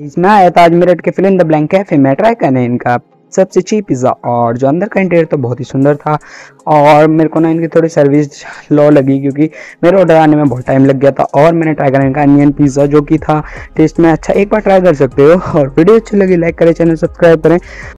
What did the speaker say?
इसमें आया था आज मेरठ के fill in the blank cafe में ट्राई करने इनका। सबसे चीप पिज़्ज़ा और जो अंदर का इंटीरियर तो बहुत ही सुंदर था और मेरे को ना इनकी थोड़ी सर्विस लो लगी क्योंकि मेरे ऑर्डर आने में बहुत टाइम लग गया था और मैंने ट्राई करा इनका अनियन पिज़्ज़ा जो कि था। टेस्ट में अच्छा एक बार ट्राई कर सकते हो और वीडियो अच्छी लगी लाइक करें चैनल सब्सक्राइब करें।